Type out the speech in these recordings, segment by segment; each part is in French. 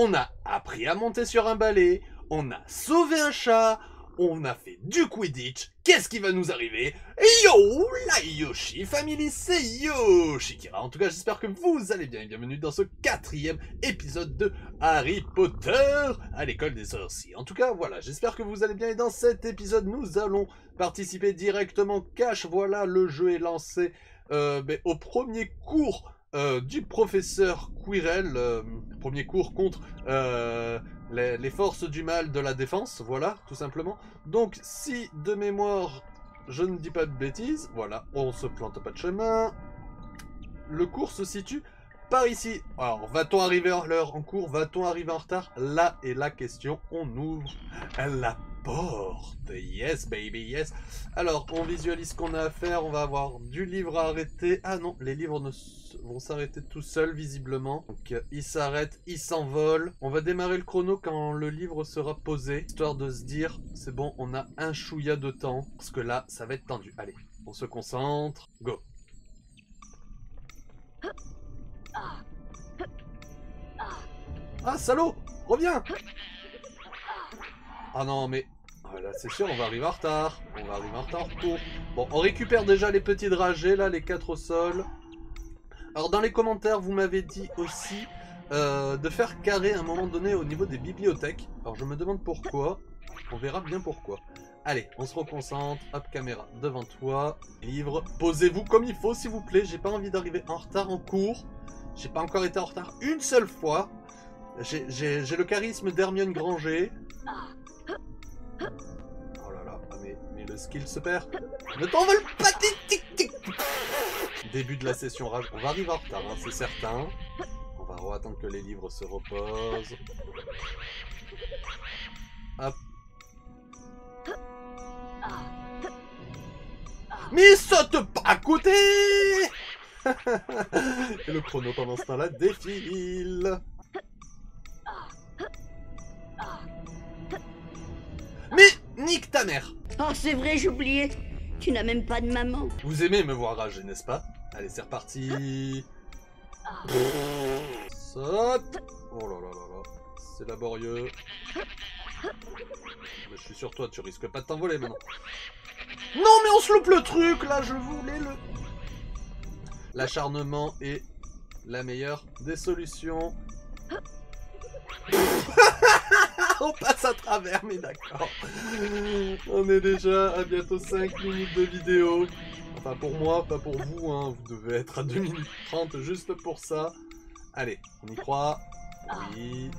on a appris à monter sur un balai, on a sauvé un chat, on a fait du Quidditch. Qu'est-ce qui va nous arriver? Yo, la Yoshi Family, c'est Yoshikira. En tout cas, j'espère que vous allez bien et bienvenue dans ce quatrième épisode de Harry Potter à l'école des sorciers. En tout cas, voilà, j'espère que vous allez bien et dans cet épisode, nous allons participer directement cash. Voilà, le jeu est lancé euh, ben, au premier cours euh, du professeur Quirrell, euh, premier cours contre euh, les, forces du mal de la défense, voilà, tout simplement. Donc, si de mémoire, je ne dis pas de bêtises, voilà, on se plante pas de chemin. Le cours se situe par ici. Alors, va-t-on arriver en l'heure en cours Va-t-on arriver en retard? Là est la question. On ouvre la porte. Yes, baby, yes. Alors, on visualise ce qu'on a à faire. On va avoir du livre à arrêter. Ah non, les livres vont s'arrêter tout seuls, visiblement. Donc, euh, ils s'arrêtent, ils s'envolent. On va démarrer le chrono quand le livre sera posé, histoire de se dire, c'est bon, on a un chouïa de temps. Parce que là, ça va être tendu. Allez, on se concentre. Go. Ah, salaud Reviens Ah non, mais... Ah, là, c'est sûr, on va arriver en retard. On va arriver en retard pour... Bon, on récupère déjà les petits dragées, là, les quatre au sol. Alors, dans les commentaires, vous m'avez dit aussi euh, de faire carré à un moment donné au niveau des bibliothèques. Alors, je me demande pourquoi. On verra bien pourquoi. Allez, on se reconcentre. Hop, caméra devant toi. Livre. Posez-vous comme il faut, s'il vous plaît. J'ai pas envie d'arriver en retard en cours. J'ai pas encore été en retard une seule fois. J'ai le charisme d'Hermione Granger. Oh là là, ah, mais, le skill se perd. Ne t'envole pas, Début de la session rage. On va arriver en retard, hein, c'est certain. On va attendre que les livres se reposent. Hop. Mais saute pas à côté Et le chrono pendant ce temps-là défile. Nique ta mère Oh, c'est vrai, j'oubliais. Tu n'as même pas de maman. Vous aimez me voir rager, n'est-ce pas? Allez, c'est reparti. Saute. Oh là là là là. C'est laborieux. Mais je suis sur toi, tu risques pas de t'envoler maintenant. Non, mais on se loupe le truc, là, je voulais le... L'acharnement est la meilleure des solutions. on passe à travers, mais d'accord. On est déjà à bientôt 5 minutes de vidéo. Enfin, pour moi, pas pour vous, hein. Vous devez être à 2 minutes 30 juste pour ça. Allez, on y croit. Oui.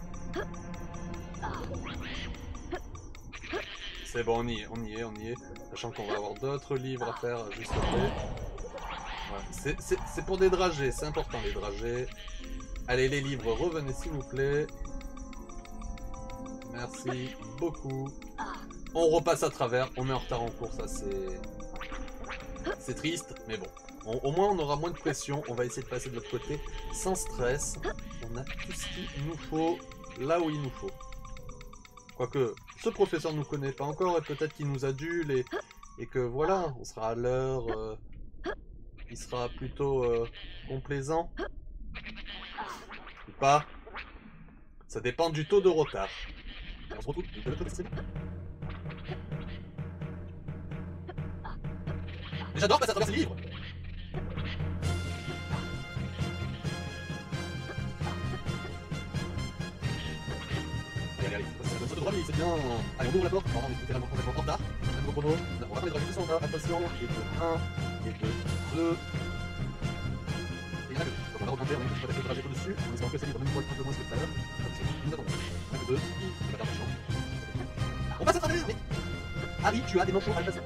C'est bon, on y est, on y est, on y est. Sachant qu'on va avoir d'autres livres à faire juste après. C'est pour des dragées, c'est important les dragées. Allez, les livres, revenez s'il vous plaît. Merci beaucoup. On repasse à travers, on est en retard en cours, ça c'est... C'est triste, mais bon. On- au moins on aura moins de pression, on va essayer de passer de l'autre côté sans stress. On a tout ce qu'il nous faut là où il nous faut. Quoique, ce professeur nous connaît pas encore et peut-être qu'il nous adule et, et que voilà, on sera à l'heure, euh, il sera plutôt euh, complaisant. Ou pas. Ça dépend du taux de retard. On se retrouve de l'autre côté. Mais j'adore passer à travers ces livres Allez, allez, mais c'est bien. Allez, on ouvre la porte. On est vraiment complètement en retard. On va pas en bas. Attention. Et de 1, et de 2. Et là, on va remonter, on va passer le trajet au-dessus. En espérant que c'est libre, même pour peu moins que tout à l'heure. Nous attendons. 1, 2, on passe à travers, mais. Harry, tu as des manchots passer.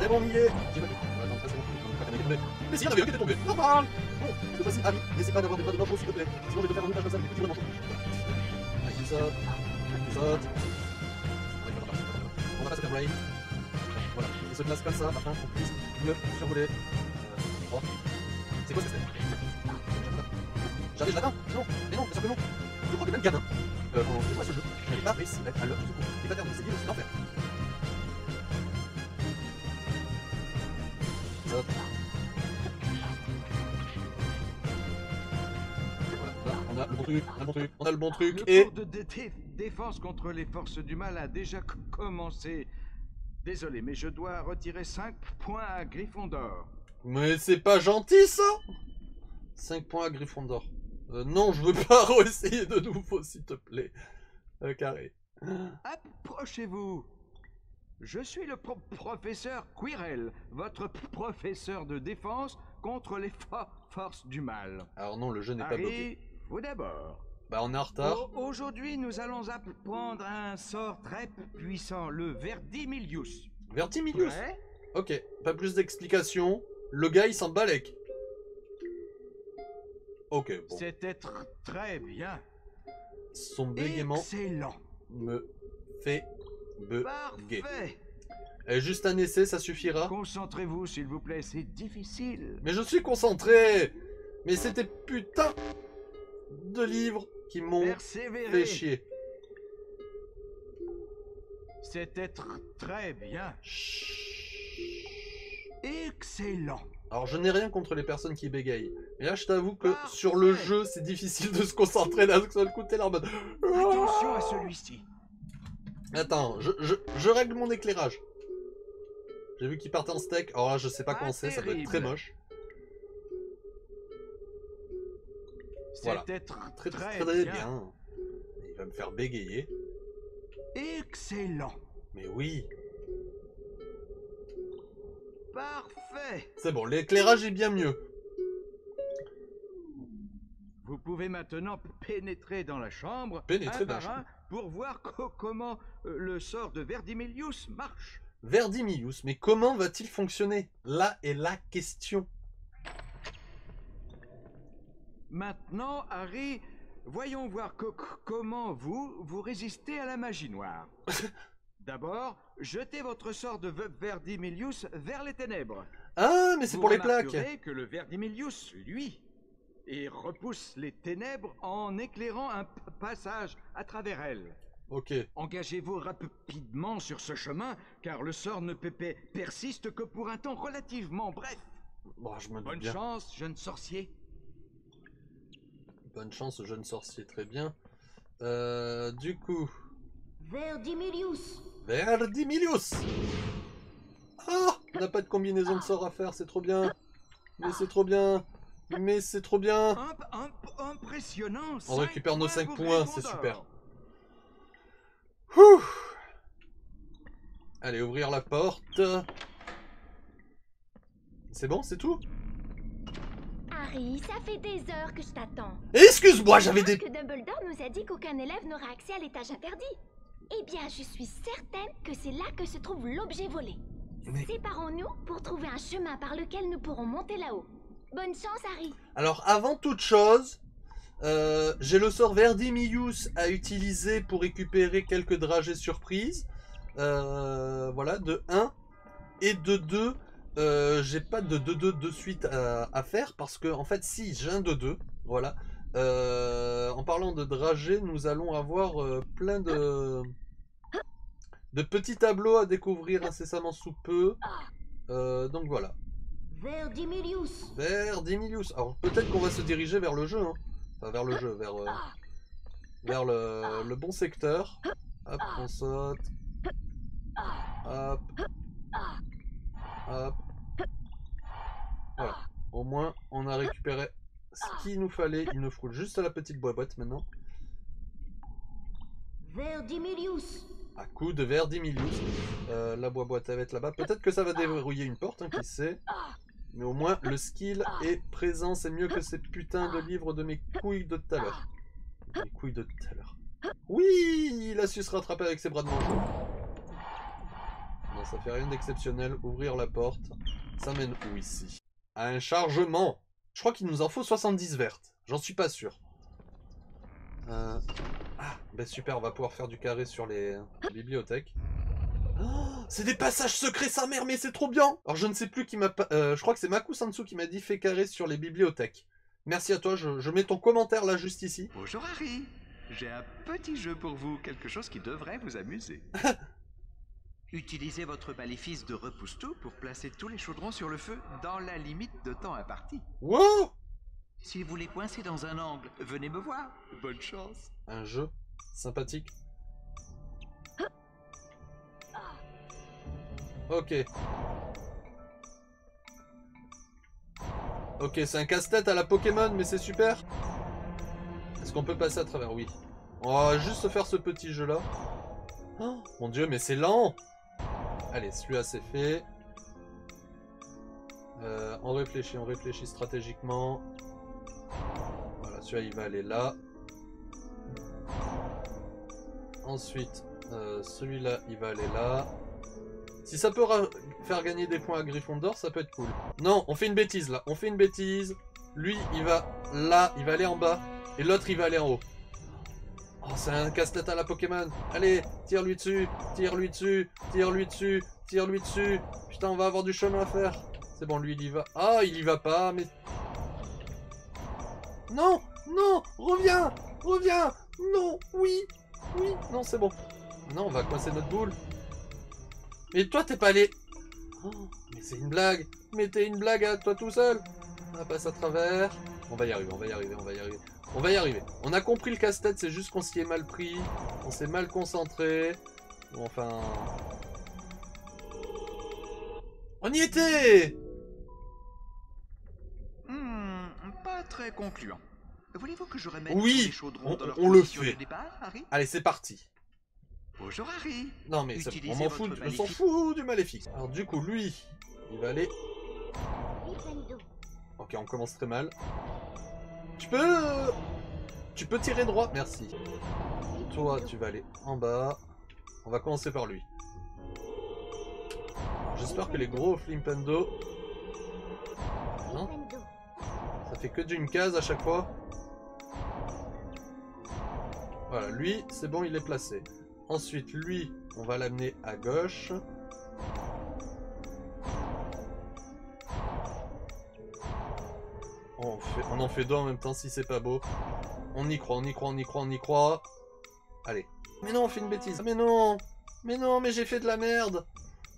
C'est bon, est J'ai pas. Mais si, il y en avait un qui était tombé. Normal cette fois-ci, Harry, n'essaie pas d'avoir des bras de manchot, s'il te plaît. Sinon, je vais te faire un montage comme ça. On va passer à Brain. Voilà. Il se place comme ça, afin qu'on puisse mieux survoler. Euh. C'est quoi ce que c'est? Jamais je l'atteins. Non, mais non, que non. Je crois que même gamin, truc, le et... cours de dé- dé- défense contre les forces du mal a déjà commencé. Désolé, mais je dois retirer 5 points à Gryffondor. Mais c'est pas gentil ça 5 points à Gryffondor. Euh, non, je veux pas réessayer de nouveau, s'il te plaît. Euh, carré. Approchez-vous. Je suis le pro- professeur Quirrell, votre professeur de défense contre les fo- forces du mal. Alors non, le jeu n'est pas bloqué. Vous d'abord. Bah on est en retard. Au- Aujourd'hui, nous allons apprendre un sort très puissant, le Verdimilius. Vertimilius Prêt Ok, pas plus d'explications. Le gars, il s'en balèque. Ok, bon. C'était tr- très bien. Son bégaiement Excellent. me fait bugger. Parfait. Et juste un essai, ça suffira. Concentrez-vous, s'il vous plaît, c'est difficile. Mais je suis concentré Mais c'était putain de livres qui m'ont fait chier. C'était tr- très bien. Excellent. Alors je n'ai rien contre les personnes qui bégayent. Mais là je t'avoue que Parfait. sur le jeu c'est difficile de se concentrer d'un seul coup t'es là en mode... Attention à celui-ci. Attends, je, je, je règle mon éclairage. J'ai vu qu'il partait en steak. Alors là je sais pas Pas comment c'est, ça doit être très moche. Voilà. C'était tr- Très très, très, bien. bien. Il va me faire bégayer. Excellent. Mais oui, Parfait. c'est bon, l'éclairage est bien mieux. Vous pouvez maintenant pénétrer dans la chambre Pénétrer un dans la par un pour voir co- comment euh, le sort de Verdimilius marche. Verdimilius, mais comment va-t-il fonctionner? Là est la question. Maintenant, Harry, voyons voir co- co- comment vous, vous résistez à la magie noire. D'abord, jetez votre sort de Ve- Verdimilius vers les ténèbres. Ah, mais c'est pour les plaques. que le Verdimilius, lui, et repousse les ténèbres en éclairant un passage à travers elles. Ok. Engagez-vous rapidement sur ce chemin, car le sort ne pe- pe- persiste que pour un temps relativement bref. Bon, je me doute Bonne bien. chance, jeune sorcier. Bonne chance, jeune sorcier, très bien. Euh, du coup, Verdimilius. Verdimilius Ah On n'a pas de combinaison de sorts à faire, c'est trop bien. Mais c'est trop bien. Mais c'est trop bien. Imp- imp- impressionnant. On cinq récupère nos points 5 pour points, c'est super. Ouh. Allez, ouvrir la porte. C'est bon, c'est tout? Harry, ça fait des heures que je t'attends. Excuse-moi, j'avais des... que Dumbledore nous a dit qu'aucun élève n'aura accès à l'étage interdit. Eh bien, je suis certaine que c'est là que se trouve l'objet volé. Mais- Séparons-nous pour trouver un chemin par lequel nous pourrons monter là-haut. Bonne chance, Harry. Alors, avant toute chose, euh, j'ai le sort Verdimilius à utiliser pour récupérer quelques dragées surprises. Euh, voilà, de 1. Et de 2, euh, j'ai pas de 2-2 de suite à, à faire parce que, en fait, si j'ai un 2-2, voilà. Euh, en parlant de dragées, nous allons avoir euh, plein de, de petits tableaux à découvrir incessamment sous peu. Donc voilà. Verdimilius. Vers Dimilius. Alors peut-être qu'on va se diriger vers le jeu. hein. Enfin vers le jeu, vers, vers le, le bon secteur. Hop, on saute. Hop. Hop. Voilà. Au moins, on a récupéré ce qu'il nous fallait. Il nous faut juste la petite boîte maintenant. Verdimilius. À coup de Verdimilius. Euh, la boîte elle va être là-bas. Peut-être que ça va déverrouiller une porte, hein, qui sait. Mais au moins, le skill est présent. C'est mieux que ces putains de livres de mes couilles de tout à l'heure. Mes couilles de tout à l'heure. Oui Il a su se rattraper avec ses bras de manchot. Non, ça fait rien d'exceptionnel. Ouvrir la porte. Ça mène où ici? Un chargement. Je crois qu'il nous en faut 70 vertes. J'en suis pas sûr. Euh, Ah, ben super, on va pouvoir faire du carré sur les les bibliothèques. Oh, c'est des passages secrets, sa mère, mais c'est trop bien Alors je ne sais plus qui m'a... euh, je crois que c'est Maku Sansu qui m'a dit fait carré sur les bibliothèques. Merci à toi, je, je mets ton commentaire là juste ici. Bonjour Harry. J'ai un petit jeu pour vous, quelque chose qui devrait vous amuser. Utilisez votre maléfice de repousse-tout pour placer tous les chaudrons sur le feu dans la limite de temps impartie. Wow Si vous les coincez dans un angle, venez me voir. Bonne chance. Un jeu sympathique. Ok. Ok, c'est un casse-tête à la Pokémon, mais c'est super. Est-ce qu'on peut passer à travers? Oui. On va juste faire ce petit jeu-là. Oh, mon dieu, mais c'est lent Allez, celui-là c'est fait. Euh, on réfléchit, on réfléchit stratégiquement. Voilà, celui-là il va aller là. Ensuite, euh, celui-là il va aller là. Si ça peut faire gagner des points à Gryffondor, ça peut être cool. Non, on fait une bêtise là, on fait une bêtise. Lui, il va là, il va aller en bas. Et l'autre, il va aller en haut. Oh, c'est un casse-tête à la Pokémon. Allez, tire-lui dessus, tire-lui dessus, tire-lui dessus, tire-lui dessus. Putain, on va avoir du chemin à faire. C'est bon, lui, il y va. Ah, il y va pas, mais... Non, non, reviens, reviens. Non, oui, oui, non, c'est bon. Non, on va coincer notre boule. Mais toi, t'es pas allé... Oh, mais c'est une blague. Mais t'es une blague à toi tout seul. On va passer à travers. On va y arriver, on va y arriver, on va y arriver. On va y arriver. On a compris le casse-tête, c'est juste qu'on s'y est mal pris. On s'est mal concentré. Bon, enfin... On y était Hmm, pas très concluant. Voulez-vous que je remette Oui, les chaudrons on- dans leur on le fait. de départ, Harry? Allez, c'est parti. Bonjour Harry. Non mais c'est- Utilisez on m'en fout, votre je s'en fout du maléfique. Alors du coup, lui, il va aller... Ok, on commence très mal. Tu peux... Tu peux tirer droit, merci. Toi, tu vas aller en bas. On va commencer par lui. J'espère que les gros Flimpendo, Non ça fait que d'une case à chaque fois. Voilà, lui, c'est bon, il est placé. Ensuite, lui, on va l'amener à gauche. On en fait deux en même temps si c'est pas beau. On y croit, on y croit, on y croit, on y croit. Allez. Mais non, on fait une bêtise. Mais non Mais non, mais j'ai fait de la merde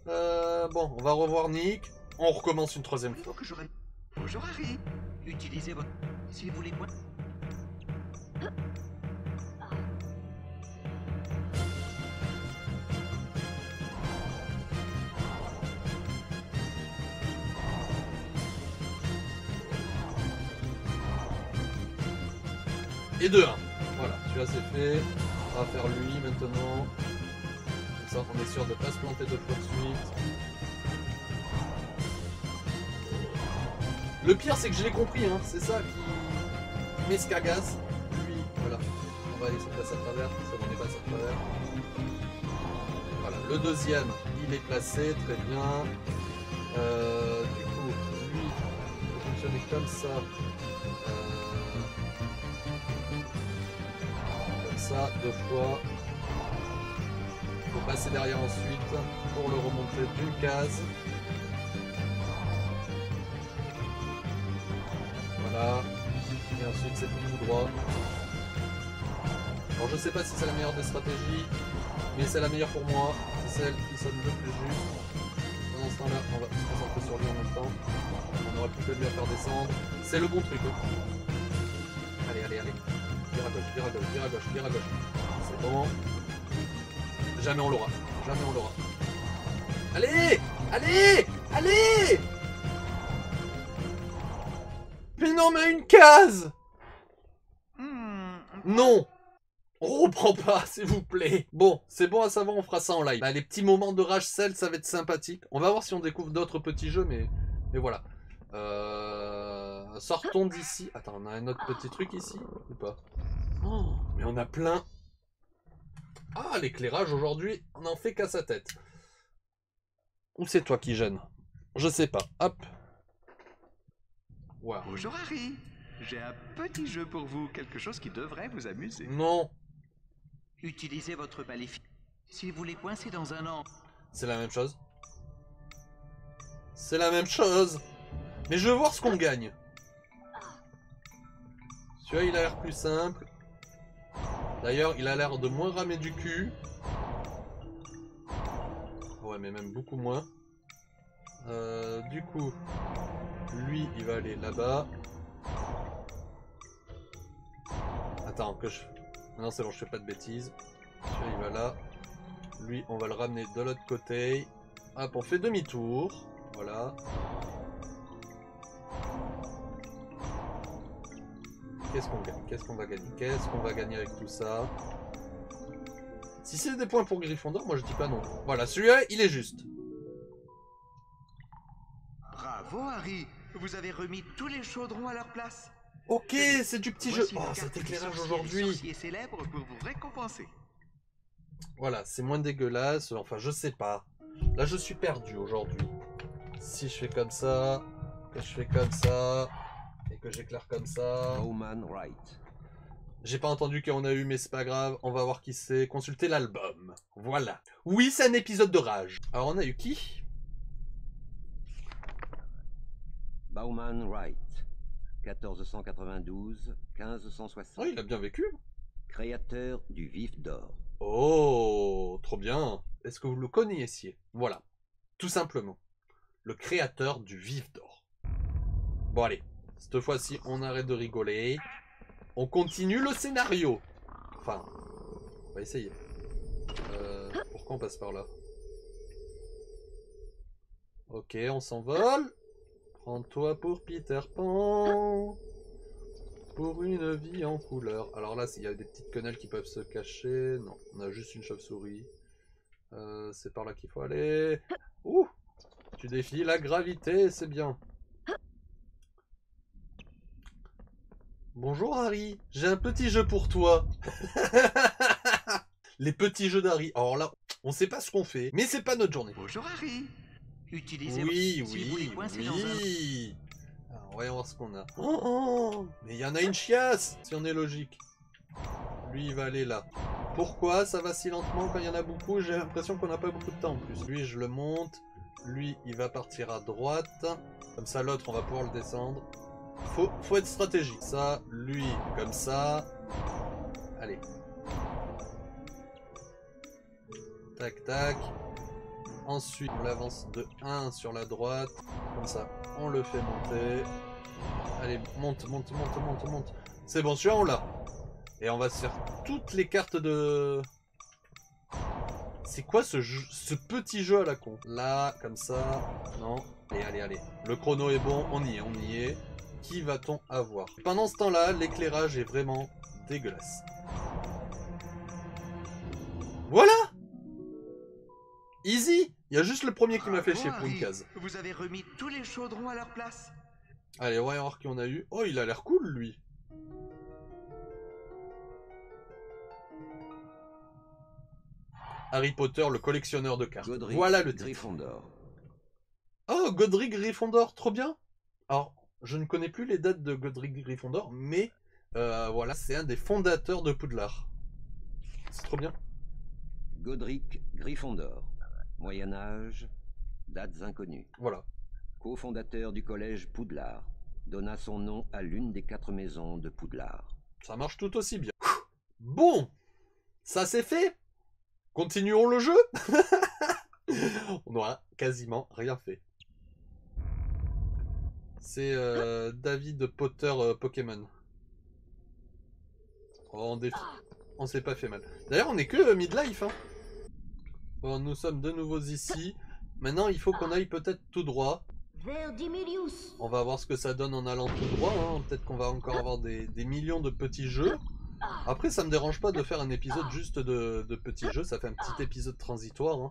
Euh, Bon, on va revoir Nick. On recommence une troisième fois. Bonjour Harry. Utilisez votre... Si vous les Et 2 1. Voilà, celui-là c'est fait. On va faire lui maintenant. Comme ça on est sûr de pas se planter de suite. Le pire c'est que je l'ai compris, hein. c'est ça qui m'escagasse. Lui, voilà. On va aller se placer à travers, ça on est passé à travers. Voilà, le deuxième, il est placé, très bien. Euh, du coup, lui, il fonctionner comme ça. Deux fois. Il faut passer derrière ensuite pour le remonter d'une case. Voilà. Et ensuite c'est tout droit. Alors je sais pas si c'est la meilleure des stratégies, mais c'est la meilleure pour moi. C'est celle qui sonne le plus juste. Pendant ce temps-là, on va se concentrer sur lui en même temps. On n'aura plus que lui à faire descendre. C'est le bon truc. hein. Allez, allez, allez. Vire à gauche, vire à gauche, vire à gauche, vire à gauche. C'est bon. Jamais on l'aura. Jamais on l'aura. Allez Allez Allez Mais non, mais une case Hmm, Non On reprend pas, s'il vous plaît. Bon, c'est bon à savoir, on fera ça en live. Bah, les petits moments de rage sel, ça va être sympathique. On va voir si on découvre d'autres petits jeux, mais, mais voilà. Euh... Sortons d'ici. Attends, on a un autre petit truc ici ou pas? Oh, Mais on a plein. Ah, l'éclairage aujourd'hui, on en fait qu'à sa tête. Ou c'est toi qui gêne? Je sais pas. Hop. Wow. Bonjour Harry. J'ai un petit jeu pour vous, quelque chose qui devrait vous amuser. Non, Utilisez votre maléfique. Si vous les coincez dans un angle... c'est la même chose. C'est la même chose. Mais je veux voir ce qu'on gagne. Celui-là, il a l'air plus simple. D'ailleurs, il a l'air de moins ramer du cul. Ouais, mais même beaucoup moins. Euh, du coup, lui, il va aller là-bas. Attends, que je... Non, c'est bon, je fais pas de bêtises. Celui-là, il va là. Lui, on va le ramener de l'autre côté. Hop, on fait demi-tour. Voilà. Qu'est-ce qu'on gagne Qu'est-ce qu'on va gagner Qu'est-ce qu'on va gagner avec tout ça Si c'est des points pour Gryffondor, moi je dis pas non. Voilà, celui-là, il est juste. Bravo, Harry Vous avez remis tous les chaudrons à leur place. Ok, c'est du petit jeu. Oh, cet éclairage aujourd'hui. célèbres pour vous récompenser. Voilà, c'est moins dégueulasse. Enfin, je sais pas. Là, je suis perdu aujourd'hui. Si je fais comme ça, que je fais comme ça, que j'éclaire comme ça. Bowman Wright. J'ai pas entendu qui on a eu, mais c'est pas grave. On va voir qui c'est. Consulter l'album. Voilà. Oui, c'est un épisode de rage. Alors, on a eu qui? Bowman Wright. 1492, 1560. Oh, il a bien vécu. Créateur du vif d'or. Oh, trop bien. Est-ce que vous le connaissiez? Voilà. Tout simplement. Le créateur du vif d'or. Bon, allez. Cette fois-ci, on arrête de rigoler. On continue le scénario. Enfin, on va essayer. Euh, pourquoi on passe par là? Ok, on s'envole. Prends-toi pour Peter Pan. Pour une vie en couleur. Alors là, s'il y a des petites quenelles qui peuvent se cacher. Non, on a juste une chauve-souris. Euh, c'est par là qu'il faut aller. Ouh Tu défies la gravité, c'est bien. Bonjour Harry, j'ai un petit jeu pour toi. Les petits jeux d'Harry. Alors là, on sait pas ce qu'on fait, mais c'est pas notre journée. Bonjour, Harry Utilisez Oui, oui, oui. Alors, voyons voir ce qu'on a. Oh, oh, mais il y en a une chiasse, si on est logique. Lui, il va aller là. Pourquoi? Ça va si lentement quand il y en a beaucoup? J'ai l'impression qu'on n'a pas beaucoup de temps en plus. Lui, je le monte. Lui, il va partir à droite. Comme ça, l'autre, on va pouvoir le descendre. Faut, faut être stratégique. Ça, lui, comme ça. Allez. Tac, tac. Ensuite, on l'avance de 1 sur la droite. Comme ça, on le fait monter. Allez, monte, monte, monte, monte, monte. C'est bon, celui-là, on l'a. Et on va se faire toutes les cartes de... C'est quoi ce, ce petit jeu à la con? Là, comme ça. Non. Allez, allez, allez. Le chrono est bon, on y est, on y est. Qui va-t-on avoir? Pendant ce temps-là, l'éclairage est vraiment dégueulasse. Voilà Easy Il y a juste le premier qui m'a chier pour une case. Vous avez remis tous les chaudrons à leur place? Allez, on va voir qui on a eu. Oh, il a l'air cool, lui. Harry Potter, le collectionneur de cartes. Godric voilà le titre. Gryffondor. Oh, Godric Gryffondor, trop bien. Alors, je ne connais plus les dates de Godric Gryffondor, mais euh, voilà, c'est un des fondateurs de Poudlard. C'est trop bien. Godric Gryffondor. Moyen Âge. Dates inconnues. Voilà. Co-fondateur du collège Poudlard. Donna son nom à l'une des quatre maisons de Poudlard. Ça marche tout aussi bien. Bon, ça c'est fait. Continuons le jeu. On n'aura quasiment rien fait. C'est euh, David Potter euh, Pokémon. Oh, on, s'est pas fait mal. D'ailleurs, on est que euh, midlife. Hein. Bon, nous sommes de nouveau ici. Maintenant, il faut qu'on aille peut-être tout droit. On va voir ce que ça donne en allant tout droit. hein. Peut-être qu'on va encore avoir des, des millions de petits jeux. Après, ça me dérange pas de faire un épisode juste de, de petits jeux. Ça fait un petit épisode transitoire. hein.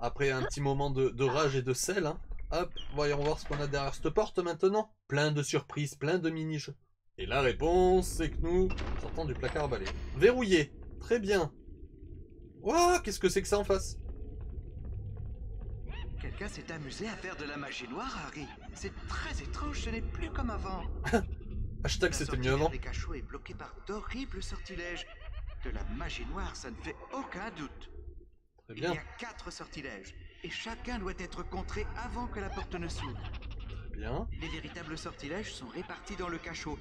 Après un petit moment de, de rage et de sel. hein. Hop, voyons voir ce qu'on a derrière cette porte maintenant. Plein de surprises, plein de mini-jeux. Et la réponse, c'est que nous sortons du placard à balai. Verrouillé. Très bien. Ouah, qu'est-ce que c'est que ça en face? Quelqu'un s'est amusé à faire de la magie noire, Harry. C'est très étrange, ce n'est plus comme avant. Hashtag c'était mieux avant. cachots est bloquée par d'horribles sortilèges. De la magie noire, ça ne fait aucun doute. Très Il bien, y a quatre sortilèges, et chacun doit être contré avant que la porte ne s'ouvre. bien. Les véritables sortilèges sont répartis dans le cachot.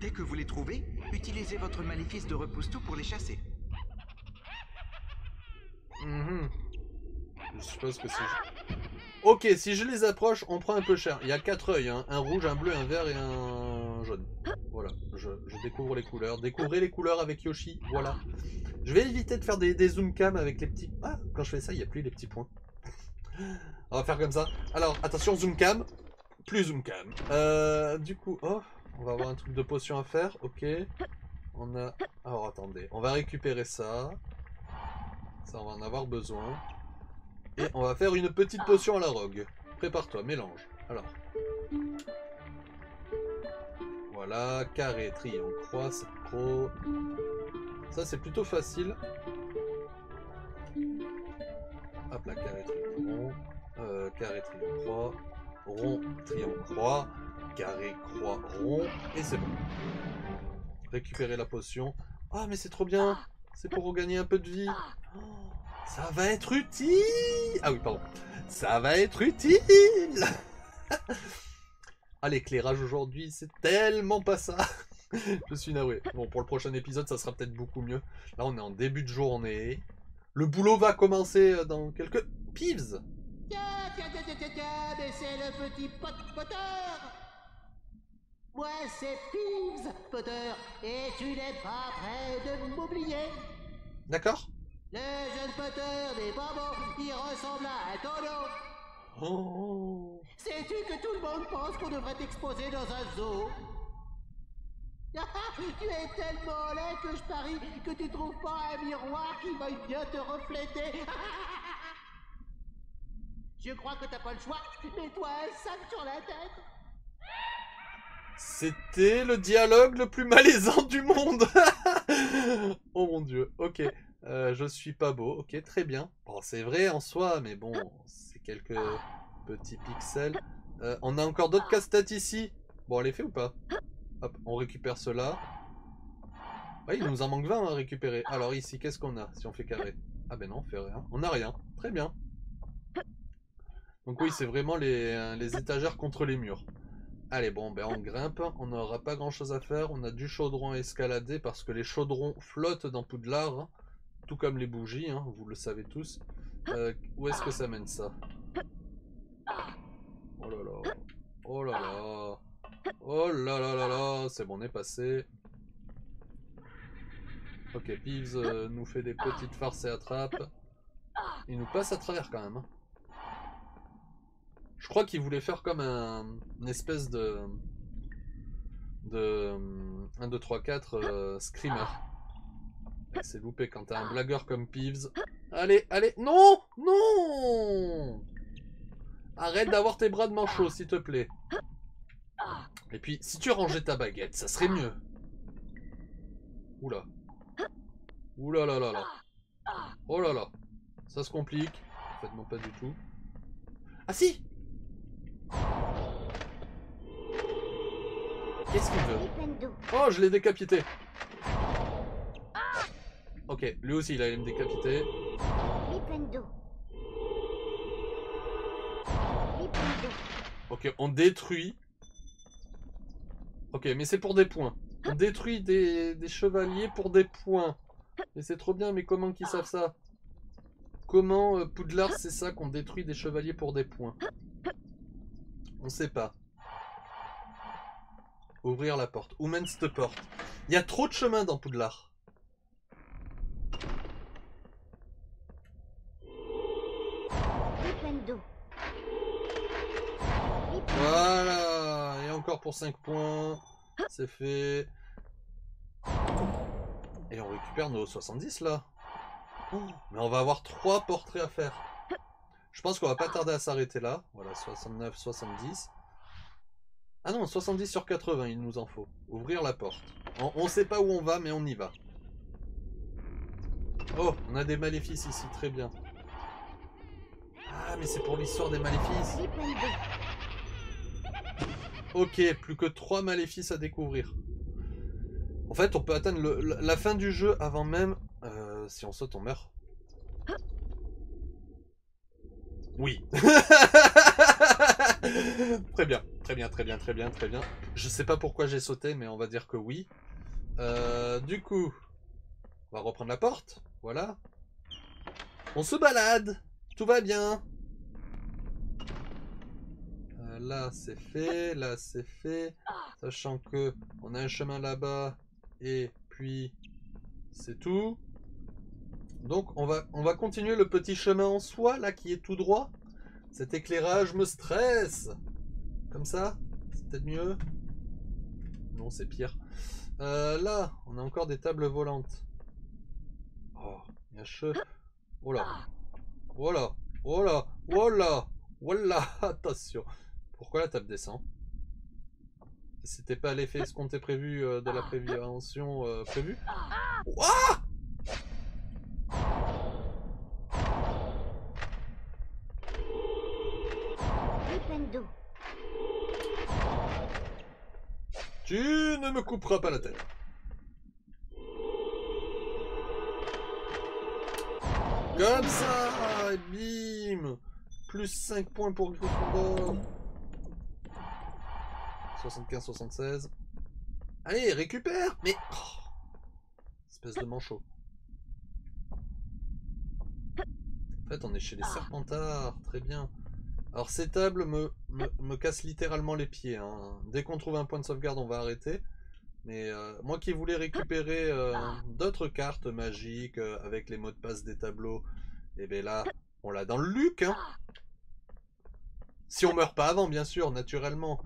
Dès que vous les trouvez, utilisez votre maléfice de repousse-tout pour les chasser. Mhm. Je suppose que je... Ok, si je les approche, on prend un peu cher. Il y a quatre œils, hein. un rouge, un bleu, un vert et un jaune. Voilà, je, je découvre les couleurs. Découvrez les couleurs avec Yoshi, voilà. Je vais éviter de faire des, des zoom cam avec les petits... Ah, quand je fais ça, il n'y a plus les petits points. On va faire comme ça. Alors, attention, zoom cam. Plus zoom cam. Euh, du coup, oh, on va avoir un truc de potion à faire, ok. On a... Alors, attendez, on va récupérer ça. Ça, on va en avoir besoin. Et on va faire une petite potion à la rogue. Prépare-toi, mélange. Alors. Voilà, carré, triangle, croix, c'est trop. Ça, c'est plutôt facile. Hop là, carré, rond. Euh, carré, triangle, croix. Rond, triangle, croix. Carré, croix, rond. Et c'est bon. Récupérer la potion. Ah, mais c'est trop bien. C'est pour regagner un peu de vie. Oh, ça va être utile. Ah oui, pardon. Ça va être utile. ah, l'éclairage aujourd'hui, c'est tellement pas ça. Je suis navré. Bon, pour le prochain épisode, ça sera peut-être beaucoup mieux. Là, on est en début de journée. Le boulot va commencer euh, dans quelques... Peeves. Tiens, tiens, tiens, tiens, tiens, mais c'est le petit Pot Potter Moi, c'est Peeves, Potter, et tu n'es pas prêt de m'oublier D'accord. Le jeune Potter des bonbons, il ressemble à un tonneau Oh. Sais-tu que tout le monde pense qu'on devrait t'exposer dans un zoo? tu es tellement laid que je parie que tu trouves pas un miroir qui veuille bien te refléter. je crois que t'as pas le choix. Mets-toi un sac sur la tête. C'était le dialogue le plus malaisant du monde. oh mon dieu. Ok. Euh, je suis pas beau. Ok, très bien. Bon, c'est vrai en soi, mais bon, c'est quelques petits pixels. Euh, on a encore d'autres casse-têtes ici. Bon, elle est fait ou pas? Hop, on récupère cela. Ouais, il nous en manque 20 à récupérer. Alors ici, qu'est-ce qu'on a si on fait carré? Ah ben non, on fait rien. On n'a rien. Très bien. Donc oui, c'est vraiment les, euh, les étagères contre les murs. Allez, bon, ben on grimpe. On n'aura pas grand-chose à faire. On a du chaudron à escalader parce que les chaudrons flottent dans Poudlard. hein. Tout comme les bougies, hein, vous le savez tous. Euh, où est-ce que ça mène ça? Oh là là. Oh là là. Oh là là là là. C'est bon, on est passé. Ok, Peeves euh, nous fait des petites farces et attrape. Il nous passe à travers quand même. hein. Je crois qu'il voulait faire comme un, espèce de... De... 1, 2, 3, 4 euh, screamer. C'est loupé quand t'as un blagueur comme Peeves. Allez, allez, non Non Arrête d'avoir tes bras de manchot, s'il te plaît. Et puis, si tu rangeais ta baguette, ça serait mieux. Oula. Oula là là là. Oh là là. Ça se complique. En fait, non, pas du tout. Ah si Qu'est-ce qu'il veut? Oh, je l'ai décapité. Ok, lui aussi, il allait me décapiter. Ok, on détruit. Ok, mais c'est pour des points. On détruit des, des chevaliers pour des points. Mais c'est trop bien, mais comment qu'ils savent ça? Comment euh, Poudlard c'est ça qu'on détruit des chevaliers pour des points? On sait pas. Ouvrir la porte. Où mène cette porte Il y a trop de chemin dans Poudlard. Voilà encore pour 5 points. C'est fait. Et on récupère nos 70 là. Mais on va avoir 3 portraits à faire. Je pense qu'on va pas tarder à s'arrêter là. Voilà, 69, 70. Ah non, 70 sur 80, il nous en faut. Ouvrir la porte. On, on sait pas où on va, mais on y va. Oh, on a des maléfices ici, très bien. Ah, mais c'est pour l'histoire des maléfices. Ok, plus que 3 maléfices à découvrir. En fait, on peut atteindre la fin du jeu avant même... euh, si on saute, on meurt. Oui. très bien, très bien, très bien, très bien, très bien. Je sais pas pourquoi j'ai sauté, mais on va dire que oui. Euh, du coup, on va reprendre la porte. Voilà. On se balade. Tout va bien. Là, c'est fait. Là, c'est fait. Sachant que on a un chemin là-bas. Et puis, c'est tout. Donc, on va, on va continuer le petit chemin en soi, là, qui est tout droit. Cet éclairage me stresse. Comme ça C'est peut-être mieux Non, c'est pire. Euh, là, on a encore des tables volantes. Oh, il y a che... Oh là. Oh là. Oh là. Oh là. Oh là. Attention. Pourquoi la table descend C'était pas l'effet escompté prévu euh, de la prévention euh, prévue? Ouah. Tu ne me couperas pas la tête. Comme ça Bim Plus 5 points pour Gryffondor. 75-76. Allez, récupère Mais... oh, espèce de manchot. En fait, on est chez les Serpentards. Très bien. Alors ces tables me, me, cassent littéralement les pieds. hein. Dès qu'on trouve un point de sauvegarde, on va arrêter. Mais euh, moi qui voulais récupérer euh, d'autres cartes magiques euh, avec les mots de passe des tableaux, et bien là, on l'a dans le Luc. Hein. Si on meurt pas avant, bien sûr, naturellement.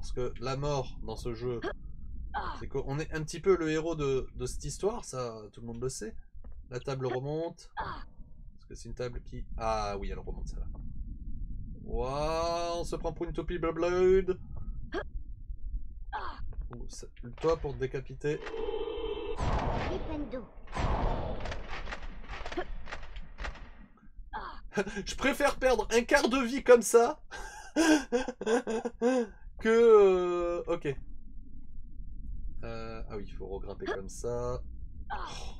Parce que la mort dans ce jeu, c'est qu'on est un petit peu le héros de, de cette histoire, ça tout le monde le sait. La table remonte. Parce que c'est une table qui... Ah oui, elle remonte, ça là. Waouh, on se prend pour une toupie Blood. Oh, toi pour te décapiter. Je préfère perdre un quart de vie comme ça que. euh, Ok. Euh, Ah oui, il faut regrimper comme ça. Oh,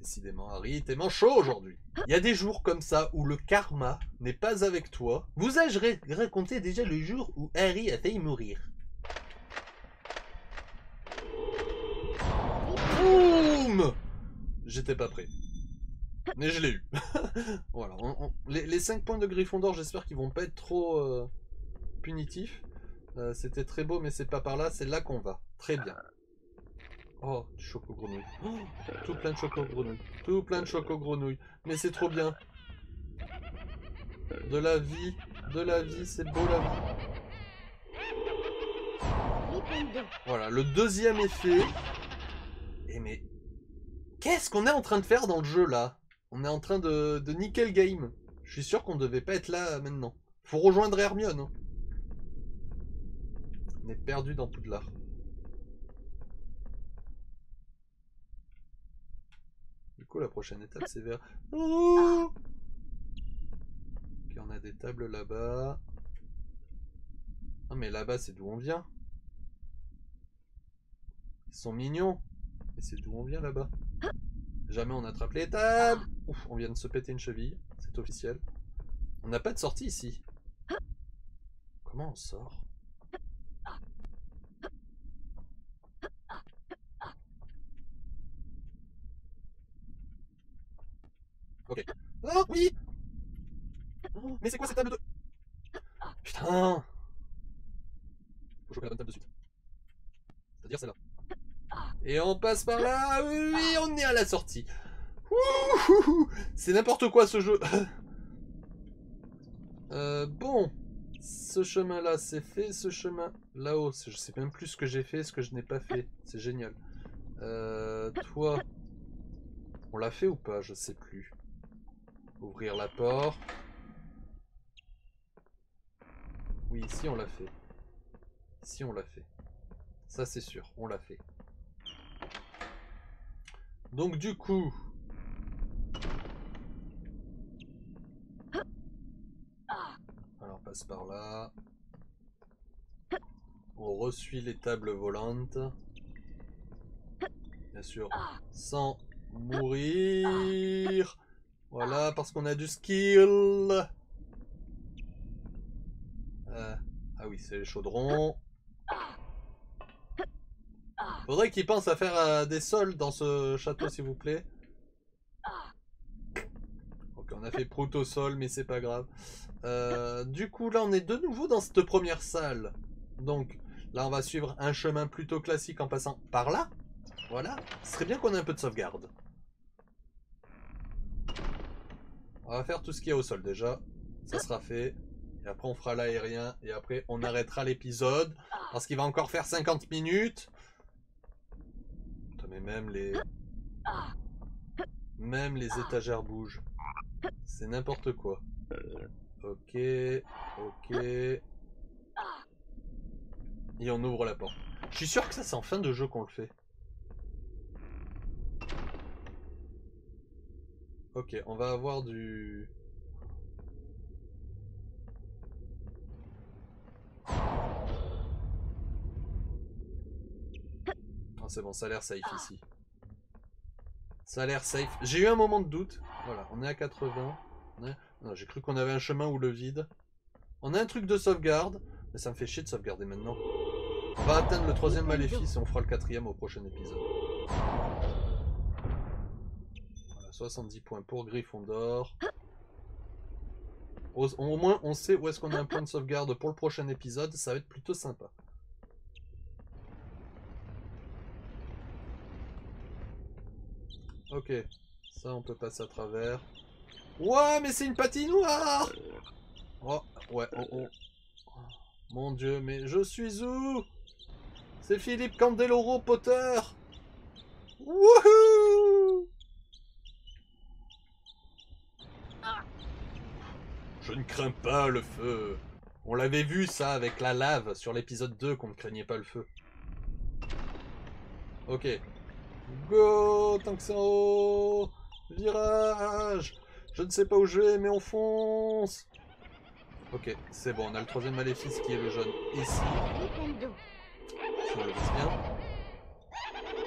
décidément, Harry, t'es manchot aujourd'hui. Il y a des jours comme ça où le karma n'est pas avec toi. Vous ai-je raconté déjà le jour où Harry a failli mourir? Boum J'étais pas prêt. Mais je l'ai eu. voilà. on- on- Les, les 5 points de Gryffondor, j'espère qu'ils vont pas être trop euh, punitifs. Euh, C'était très beau, mais c'est pas par là, c'est là qu'on va. Très bien. Oh, du choco grenouille. Oh, tout plein de choco grenouille. Tout plein de choco grenouille. Mais c'est trop bien. De la vie, de la vie, c'est beau la vie. Voilà, le deuxième effet. Et mais. Qu'est-ce qu'on est en train de faire dans le jeu là? On est en train de, de niquer le game. Je suis sûr qu'on devait pas être là maintenant. Faut rejoindre Hermione. hein. On est perdu dans Poudlard. Du coup, la prochaine étape, c'est vers. Oh ok, on a des tables là-bas. Ah, mais là-bas, c'est d'où on vient? Ils sont mignons. Et c'est d'où on vient là-bas? Jamais on attrape les tables. Ouf, on vient de se péter une cheville. C'est officiel. On n'a pas de sortie ici. Comment on sort? Ok. Ah oui Oh, Mais c'est quoi cette table de... Putain Faut choper la bonne table de suite. C'est-à-dire celle-là. Et on passe par là. Oui, oui, on est à la sortie. C'est n'importe quoi ce jeu. Euh, bon. Ce chemin-là, c'est fait. Ce chemin là-haut, je sais même plus ce que j'ai fait, ce que je n'ai pas fait. C'est génial. Euh, toi, on l'a fait ou pas? Je sais plus. Ouvrir la porte. Oui, ici on l'a fait. Ici on l'a fait. Ça c'est sûr, on l'a fait. Donc du coup... Alors on passe par là. On resuit les tables volantes. Bien sûr, sans mourir. Voilà, parce qu'on a du skill. Euh, Ah oui, c'est les chaudrons. Faudrait qu'ils pensent à faire euh, des sols dans ce château, s'il vous plaît. Ok, on a fait prout au sol, mais c'est pas grave. Euh, du coup, là, on est de nouveau dans cette première salle. Donc, là, on va suivre un chemin plutôt classique en passant par là. Voilà. Ce serait bien qu'on ait un peu de sauvegarde. On va faire tout ce qu'il y a au sol déjà. Ça sera fait. Et après, on fera l'aérien. Et après, on arrêtera l'épisode. Parce qu'il va encore faire 50 minutes. Putain, mais même les... Même les étagères bougent. C'est n'importe quoi. Ok. Ok. Et on ouvre la porte. Je suis sûr que ça, c'est en fin de jeu qu'on le fait. Ok, on va avoir du... Ah, c'est bon, ça a l'air safe ici. Ça a l'air safe. J'ai eu un moment de doute. Voilà, on est à 80. On est- Non, j'ai cru qu'on avait un chemin ou le vide. On a un truc de sauvegarde. Mais ça me fait chier de sauvegarder maintenant. On va atteindre le troisième maléfice et on fera le quatrième au prochain épisode. Voilà, 70 points pour Gryffondor. Au, au moins, on sait où est-ce qu'on a un point de sauvegarde pour le prochain épisode. Ça va être plutôt sympa. Ok, ça on peut passer à travers. Ouais, mais c'est une patinoire Oh, ouais, oh, oh. Mon dieu, mais je suis où? C'est Philippe Candeloro Potter Wouhou Je ne crains pas le feu. On l'avait vu ça avec la lave sur l'épisode 2 qu'on ne craignait pas le feu. Ok. Go Tant que c'est en haut Virage Je ne sais pas où je vais, mais on fonce Ok, c'est bon, on a le troisième maléfice qui est le jaune ici. Le bien.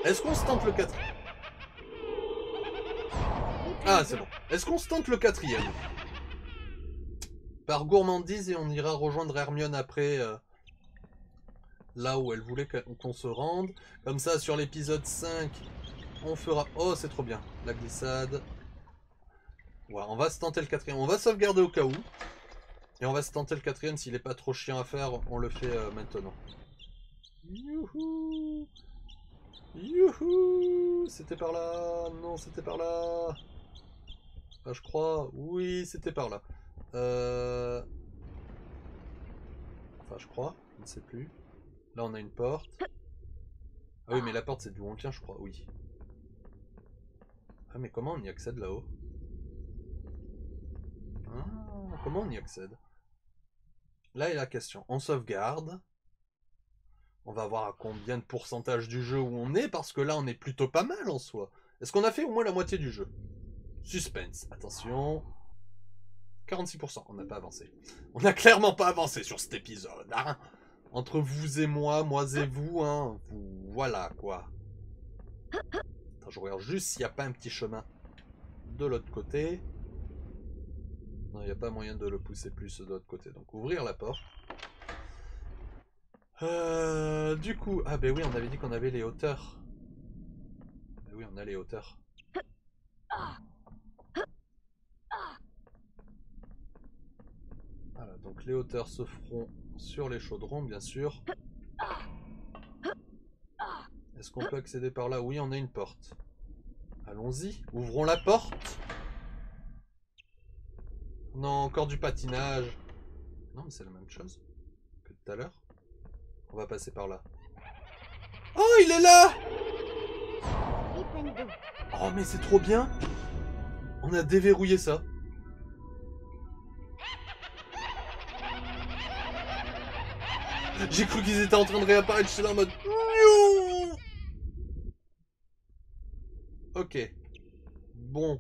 Est-ce qu'on se tente le quatrième Ah, c'est bon. Est-ce qu'on se tente le quatrième? Par gourmandise et on ira rejoindre Hermione après. euh, là où elle voulait qu'on se rende. Comme ça, sur l'épisode 5, on fera... Oh, c'est trop bien. La glissade. Ouais, on va se tenter le quatrième. On va sauvegarder au cas où. Et on va se tenter le quatrième. S'il est pas trop chiant à faire, on le fait euh, maintenant. Youhou Youhou C'était par là? Non, c'était par là Ah, je crois. Oui, c'était par là. Euh... Enfin, je crois. Je ne sais plus. Là, on a une porte. Ah oui, mais la porte, c'est d'où on tient, je crois. Oui. Ah, mais comment on y accède là-haut? Ah, comment on y accède? Là est la question. On sauvegarde. On va voir à combien de pourcentage du jeu où on est, parce que là on est plutôt pas mal en soi. Est-ce qu'on a fait au moins la moitié du jeu? Suspense, attention. 46%, on n'a pas avancé. On n'a clairement pas avancé sur cet épisode. hein. Entre vous et moi, moi et vous, hein. Vous, voilà quoi. Attends, je regarde juste s'il n'y a pas un petit chemin de l'autre côté. Non, il n'y a pas moyen de le pousser plus de l'autre côté. Donc ouvrir la porte. Euh, du coup, ah ben oui, on avait dit qu'on avait les hauteurs. Ben oui, on a les hauteurs. Voilà, donc les hauteurs se feront sur les chaudrons, bien sûr. Est-ce qu'on peut accéder par là? Oui, on a une porte. Allons-y, ouvrons la porte. Non, encore du patinage. Non, mais c'est la même chose que tout à l'heure. On va passer par là. Oh, il est là. Oh, mais c'est trop bien On a déverrouillé ça. J'ai cru qu'ils étaient en train de réapparaître, j'étais là en mode... Ok. Bon.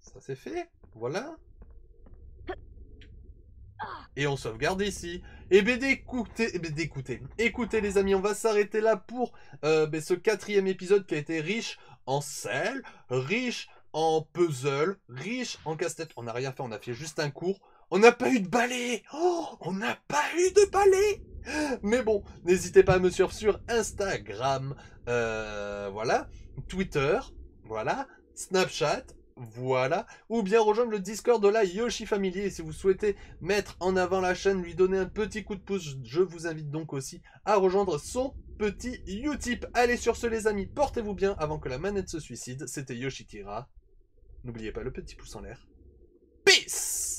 Ça c'est fait. Voilà. Et on sauvegarde ici. Et ben d'écouter, eh ben. Écoutez les amis, on va s'arrêter là pour euh, ben, ce quatrième épisode qui a été riche en sel, riche en puzzle, riche en casse-tête. On n'a rien fait, on a fait juste un cours. On n'a pas eu de balai oh, On n'a pas eu de balai Mais bon, n'hésitez pas à me suivre sur Instagram, euh, voilà, Twitter, voilà, Snapchat, voilà, ou bien rejoindre le Discord de la Yoshi Family. Si vous souhaitez mettre en avant la chaîne, lui donner un petit coup de pouce, je vous invite donc aussi à rejoindre son petit Utip. Allez sur ce les amis, portez-vous bien avant que la manette se suicide. C'était Yoshikira. N'oubliez pas le petit pouce en l'air. Peace